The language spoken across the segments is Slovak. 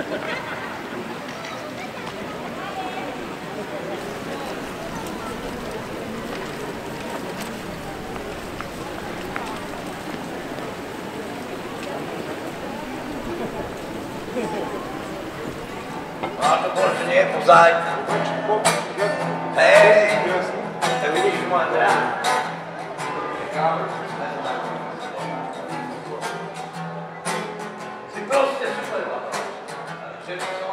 Когато може не е позади. Е, да видиш му Андрея. Си просто супер, I've.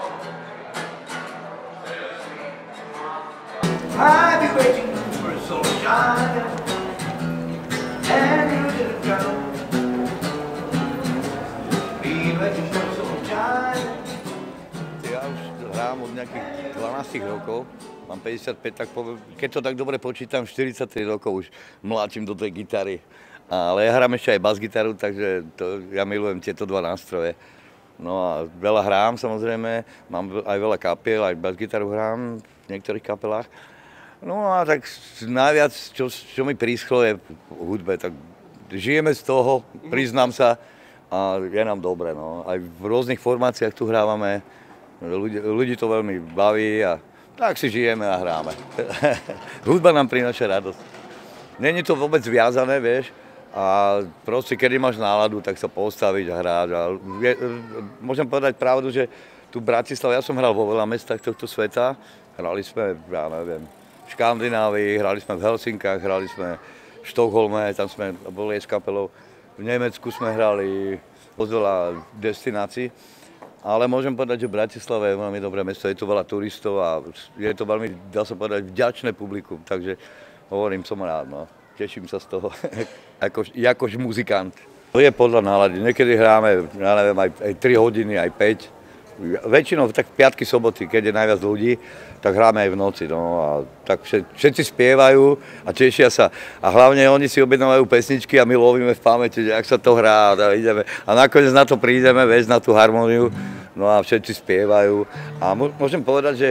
Ja už hrám od nejakých 12 rokov, mám 55, tak poviem, keď to tak dobre počítam, 43 rokov už mláčim do tej gitary. Ale ja hrám ešte aj bas-gitaru, takže to, ja milujem tieto dva nástroje. No a veľa hrám samozrejme, mám aj veľa kapiel, aj bas-gitaru hrám v niektorých kapelách. No a tak najviac, čo, čo mi príschlo je v hudbe, tak žijeme z toho, priznám sa, a je nám dobre. No. Aj v rôznych formáciách tu hrávame, ľudí, ľudí to veľmi baví a tak si žijeme a hráme. Hudba nám prináša radosť. Není to vôbec viazané, vieš, a proste, kedy máš náladu, tak sa postaviť a hrať. A je, môžem povedať pravdu, že tu v Bratislave, ja som hral vo veľa mestách tohto sveta, hrali sme, ja neviem, v Škandinávii, hrali sme v Helsinkách, hrali sme v Štokholme, tam sme boli s kapelou, v Nemecku sme hrali, dosť veľa destinácií. Ale môžem povedať, že Bratislava je veľmi dobré mesto, je tu veľa turistov a je to veľmi, dá sa povedať, vďačné publikum, takže hovorím, som rád, no. Teším sa z toho, ako, akož muzikant. To je podľa nálady, niekedy hráme, ja neviem, aj, aj 3 hodiny, aj 5. Väčšinou tak piatky, soboty, keď je najviac ľudí, tak hráme aj v noci. No, a tak všetci spievajú a tešia sa. A hlavne oni si objednávajú pesničky a my lovíme v pamäti, že ak sa to hrá a ideme. A nakoniec na to prídeme, vieš, na tú harmóniu. No a všetci spievajú. A môžem povedať, že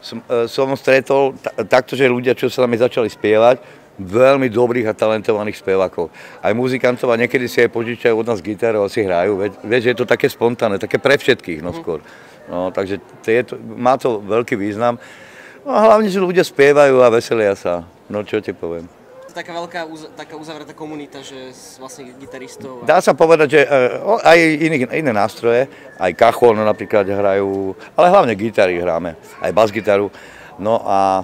som, e, som stretol takto, že ľudia, čo sa nami začali spievať, veľmi dobrých a talentovaných spevákov. Aj muzikantov a niekedy si aj požičajú od nás gitaru a si hrajú. Vieš, že je to také spontánne, také pre všetkých, no skôr. No, takže to je to, má to veľký význam. No a hlavne, že ľudia spievajú a veselia sa. No čo ti poviem. Taká veľká, taká uzavretá komunita, že vlastne gitaristov. A... Dá sa povedať, že uh, aj iné, iné nástroje, aj kachol napríklad hrajú, ale hlavne gitary hráme, aj bas-gitaru. No a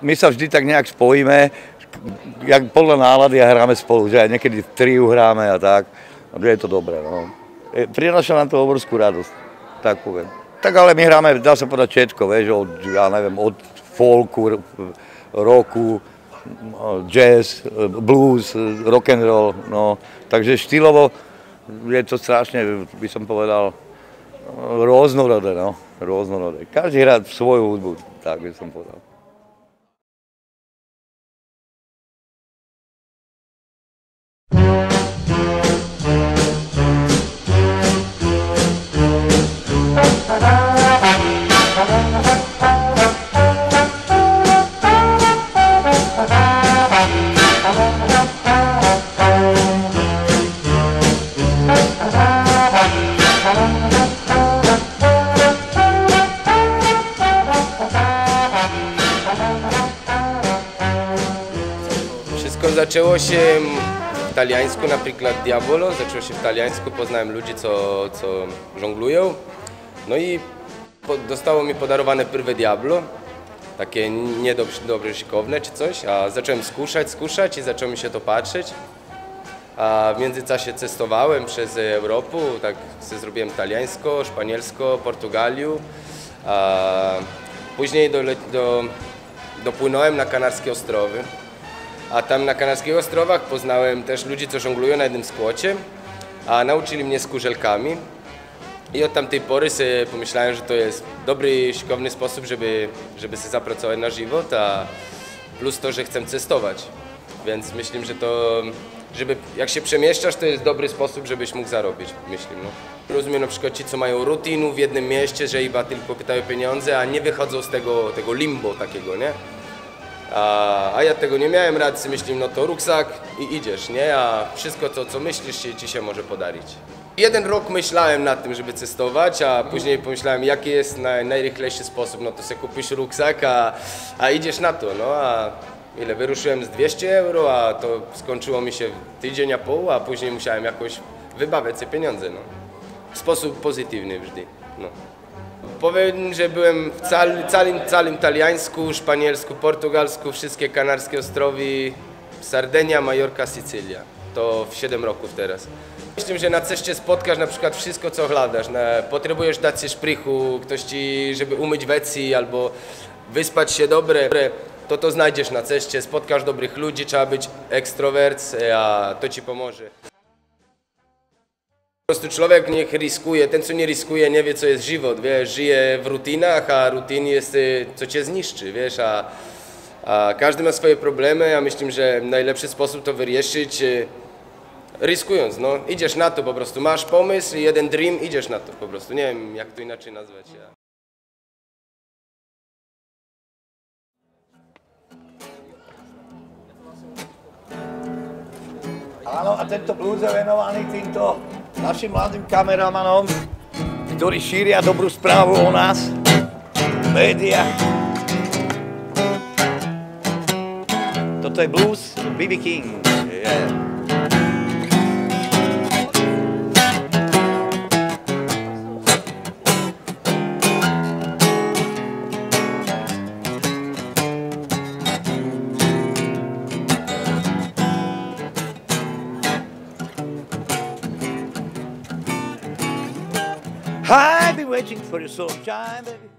my sa vždy tak nejak spojíme, jak podľa nálady a hráme spolu, že aj niekedy v triu hráme a tak. A je to dobré, no. Prinaša nám to obrovskú radosť, tak poviem. Tak ale my hráme, dá sa povedať všetko, vieš, od, ja neviem, od folku, roku, jazz, blues, rock and roll, no. Takže štýlovo je to strašne, by som povedal, rôznorodé, no. Rôznorodé. Každý hrá svoju hudbu d'água em São Paulo. Zaczęło się w taliańsku, na przykład Diabolo, zaczęło się w taliańsku, poznałem ludzi, co, co żonglują. No i dostało mi podarowane pierwsze Diablo, takie niedobrze dobrze szykowne czy coś, a zacząłem skuszać, skuszać i zaczęło mi się to patrzeć. A w międzyczasie testowałem przez Europę, tak zrobiłem taliańsko, szpanielsko, Portugaliu. A później do, do, dopłynąłem na Kanarskie Ostrowy. A tam na Kanarskich Ostrowach poznałem też ludzi, co żonglują na jednym skłocie, a nauczyli mnie z kurzelkami. I od tamtej pory sobie pomyślałem, że to jest dobry, siłowny sposób, żeby, żeby sobie zapracować na żywot, a plus to, że chcę testować. Więc myślę, że to, żeby jak się przemieszczasz, to jest dobry sposób, żebyś mógł zarobić, myślę. No. Rozumiem na przykład ci, co mają rutinu w jednym mieście, że iba tylko pytają pieniądze, a nie wychodzą z tego, tego limbo takiego, nie? A, a ja tego nie miałem, racji myślę, no to ruksak i idziesz, nie? A wszystko to, co myślisz, się, ci się może podarić. Jeden rok myślałem nad tym, żeby testować, a później pomyślałem, jaki jest naj, najrychlejszy sposób, no to sobie kupisz ruksak, a, a idziesz na to, no a ile, wyruszyłem z 200 euro, a to skończyło mi się tydzień a pół, a później musiałem jakoś wybawiać te pieniądze, no. W sposób pozytywny wżdy, No. Powiem, że byłem w cali, całym, całym Taliańsku, Szpanielsku, Portugalsku, wszystkie Kanarskie Ostrowi, Sardenia, Majorka, Sycylia. To w 7 roków teraz. Myślę, że na ceście spotkasz na przykład wszystko, co chladasz. Potrzebujesz dać się szprychu, ktoś ci, żeby umyć wecji albo wyspać się dobre, to to znajdziesz na ceście. Spotkasz dobrych ludzi, trzeba być ekstrovert, a to ci pomoże. Po prostu człowiek niech riskuje, ten co nie riskuje nie wie co jest żywot, wiesz, żyje w rutynach, a rutyn jest y, co cię zniszczy, wiesz, a, a każdy ma swoje problemy, ja myślę, że najlepszy sposób to wyjaśnić y, riskując, no, idziesz na to po prostu, masz pomysł, jeden dream, idziesz na to po prostu, nie wiem jak to inaczej nazwać. Ja. Áno, a tento blues je venovaný týmto našim mladým kameramanom, ktorí šíria dobrú správu o nás v médiách. Toto je blues B.B. King. Yeah. For you so long time, baby.